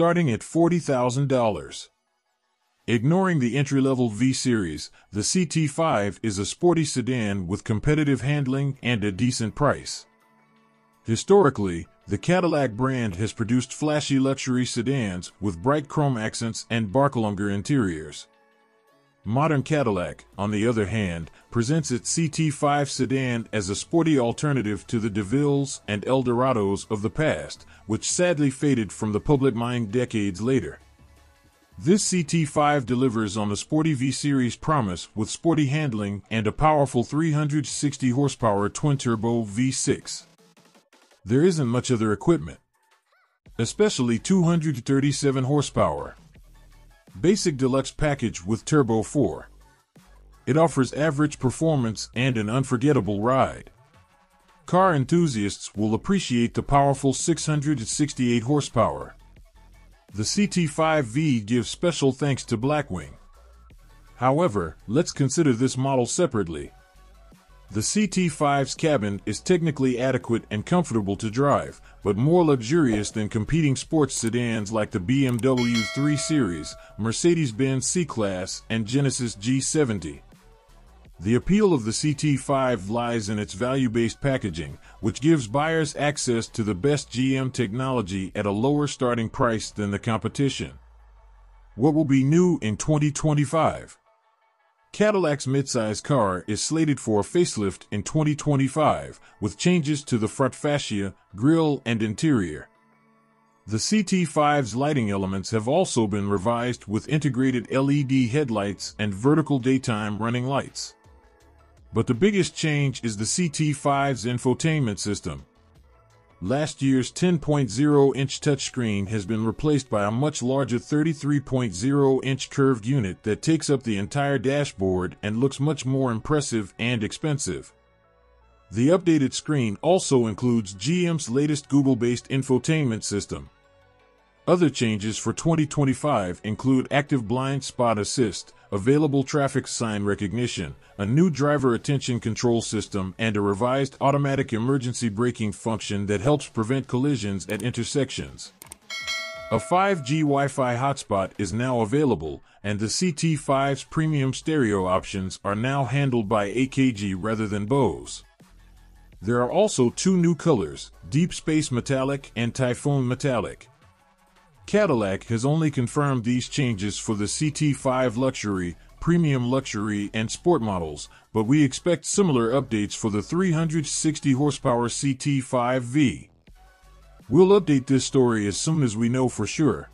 starting at $40,000. Ignoring the entry-level V Series, the CT5 is a sporty sedan with competitive handling and a decent price. Historically, the Cadillac brand has produced flashy luxury sedans with bright chrome accents and Barcalounger interiors. Modern Cadillac, on the other hand, presents its CT5 sedan as a sporty alternative to the DeVilles and Eldorados of the past, which sadly faded from the public mind decades later. This CT5 delivers on the sporty V-Series promise with sporty handling and a powerful 360 horsepower twin-turbo V6. There isn't much other equipment, especially 237 horsepower. Basic Deluxe package with Turbo 4. It offers average performance and an unforgettable ride. Car enthusiasts will appreciate the powerful 668 horsepower. The CT5V gives special thanks to Blackwing. However, let's consider this model separately. The CT5's cabin is technically adequate and comfortable to drive, but more luxurious than competing sports sedans like the BMW 3 Series, Mercedes-Benz C-Class, and Genesis G70. The appeal of the CT5 lies in its value-based packaging, which gives buyers access to the best GM technology at a lower starting price than the competition. What will be new in 2025? Cadillac's midsize car is slated for a facelift in 2025 with changes to the front fascia, grille, and interior. The CT5's lighting elements have also been revised with integrated LED headlights and vertical daytime running lights. But the biggest change is the CT5's infotainment system, Last year's 10.0 inch touchscreen has been replaced by a much larger 33.0 inch curved unit that takes up the entire dashboard and looks much more impressive and expensive. The updated screen also includes GM's latest Google based infotainment system. Other changes for 2025 include active blind spot assist, available traffic sign recognition, a new driver attention control system, and a revised automatic emergency braking function that helps prevent collisions at intersections. A 5G Wi Fi hotspot is now available, and the CT5's premium stereo options are now handled by AKG rather than Bose. There are also two new colors Deep Space Metallic and Typhoon Metallic. Cadillac has only confirmed these changes for the CT5 Luxury, Premium Luxury, and Sport models, but we expect similar updates for the 360 horsepower CT5V. We'll update this story as soon as we know for sure.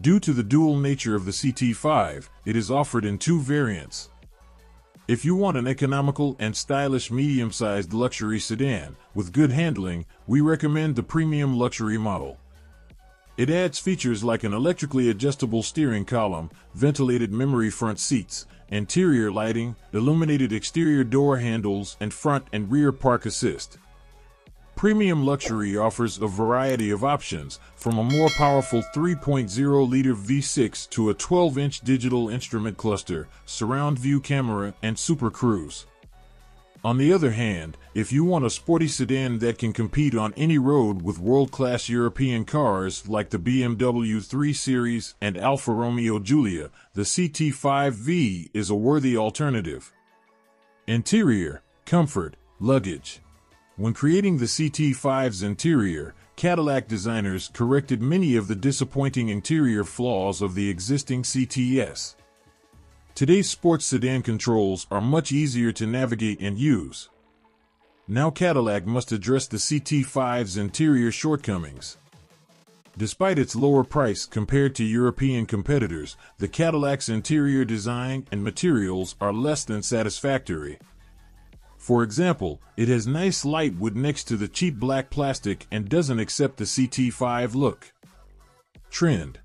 Due to the dual nature of the CT5, it is offered in two variants. If you want an economical and stylish medium-sized luxury sedan with good handling, we recommend the premium luxury model. It adds features like an electrically adjustable steering column, ventilated memory front seats, interior lighting, illuminated exterior door handles, and front and rear park assist. Premium Luxury offers a variety of options, from a more powerful 3.0-liter V6 to a 12-inch digital instrument cluster, surround view camera, and Super Cruise. On the other hand, if you want a sporty sedan that can compete on any road with world-class European cars like the BMW 3 Series and Alfa Romeo Giulia, the CT5V is a worthy alternative. Interior, comfort, luggage. When creating the CT5's interior, Cadillac designers corrected many of the disappointing interior flaws of the existing CTS. Today's sports sedan controls are much easier to navigate and use. Now Cadillac must address the CT5's interior shortcomings. Despite its lower price compared to European competitors, the Cadillac's interior design and materials are less than satisfactory. For example, it has nice light wood next to the cheap black plastic and doesn't accept the CT5 look. Trend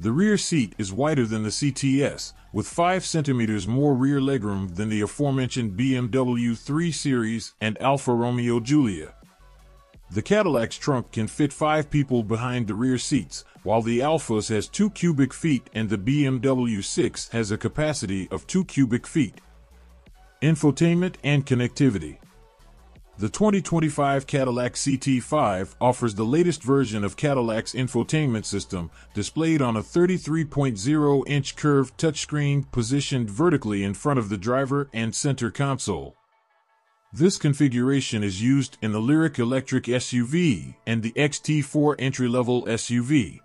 The rear seat is wider than the CTS, with 5 centimeters more rear legroom than the aforementioned BMW 3 Series and Alfa Romeo Giulia. The Cadillac's trunk can fit 5 people behind the rear seats, while the Alfa's has 2 cubic feet and the BMW 6 has a capacity of 2 cubic feet. Infotainment and connectivity. The 2025 Cadillac CT5 offers the latest version of Cadillac's infotainment system, displayed on a 33.0 inch curved touchscreen positioned vertically in front of the driver and center console. This configuration is used in the Lyriq electric SUV and the XT4 entry level SUV.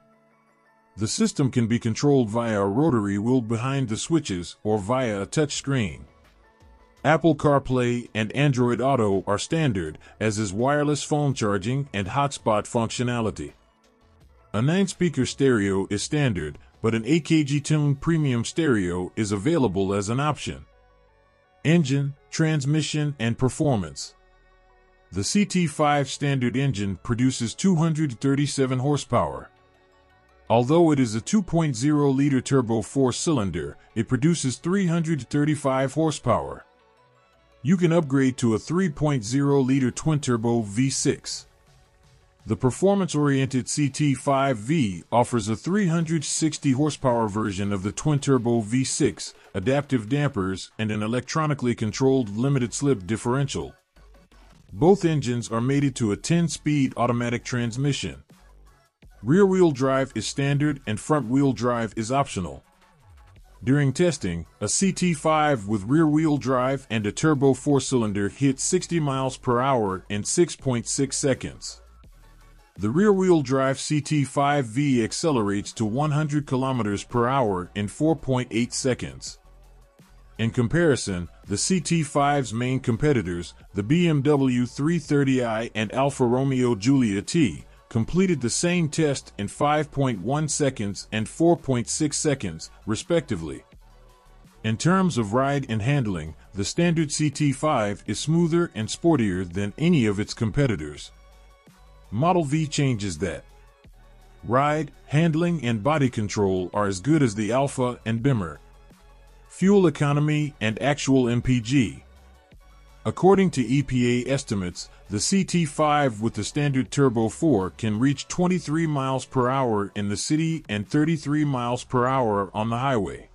The system can be controlled via a rotary wheel behind the switches or via a touchscreen. Apple CarPlay and Android Auto are standard, as is wireless phone charging and hotspot functionality. A 9-speaker stereo is standard, but an AKG Tune Premium stereo is available as an option. Engine, transmission, and performance. The CT5 standard engine produces 237 horsepower. Although it is a 2.0-liter turbo four-cylinder, it produces 335 horsepower you can upgrade to a 3.0-liter twin-turbo V6. The performance-oriented CT5V offers a 360 horsepower version of the twin-turbo V6, adaptive dampers, and an electronically controlled limited-slip differential. Both engines are mated to a 10-speed automatic transmission. Rear-wheel drive is standard and front-wheel drive is optional. During testing, a CT5 with rear-wheel drive and a turbo four-cylinder hit 60 miles per hour in 6.6 seconds. The rear-wheel drive CT5V accelerates to 100 kilometers per hour in 4.8 seconds. In comparison, the CT5's main competitors, the BMW 330i and Alfa Romeo Giulia T, completed the same test in 5.1 seconds and 4.6 seconds, respectively. In terms of ride and handling, the standard CT5 is smoother and sportier than any of its competitors. Model V changes that. Ride, handling, and body control are as good as the Alfa and Bimmer. Fuel economy and actual MPG. According to EPA estimates, the CT5 with the standard Turbo 4 can reach 23 miles per hour in the city and 33 miles per hour on the highway.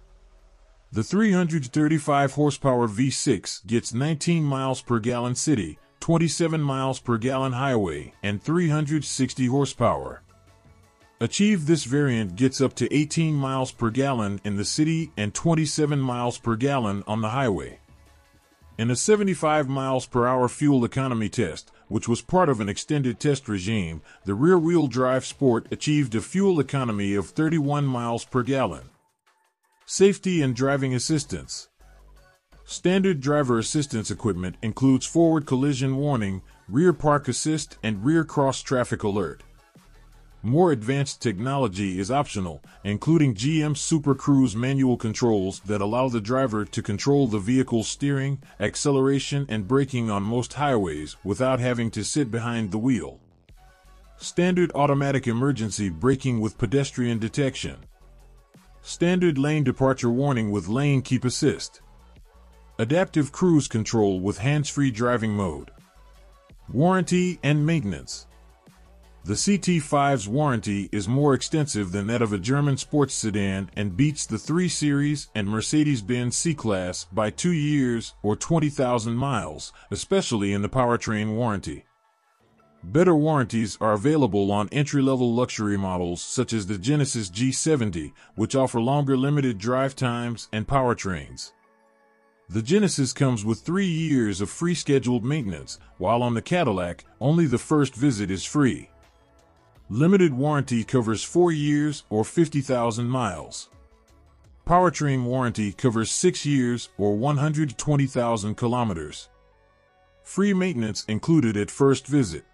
The 335 horsepower V6 gets 19 miles per gallon city, 27 miles per gallon highway, and 360 horsepower. Achieve this variant gets up to 18 miles per gallon in the city and 27 miles per gallon on the highway. In a 75 miles per hour fuel economy test, which was part of an extended test regime, the rear-wheel drive Sport achieved a fuel economy of 31 miles per gallon. Safety and driving assistance. Standard driver assistance equipment includes forward collision warning, rear park assist, and rear cross traffic alert. More advanced technology is optional, including GM Super Cruise manual controls that allow the driver to control the vehicle's steering, acceleration, and braking on most highways without having to sit behind the wheel. Standard automatic emergency braking with pedestrian detection. Standard lane departure warning with lane keep assist. Adaptive cruise control with hands-free driving mode. Warranty and maintenance. The CT5's warranty is more extensive than that of a German sports sedan and beats the 3 Series and Mercedes-Benz C-Class by 2 years or 20,000 miles, especially in the powertrain warranty. Better warranties are available on entry-level luxury models such as the Genesis G70, which offer longer limited drive times and powertrains. The Genesis comes with 3 years of free scheduled maintenance, while on the Cadillac, only the first visit is free. Limited warranty covers 4 years or 50,000 miles. Powertrain warranty covers 6 years or 120,000 kilometers. Free maintenance included at first visit.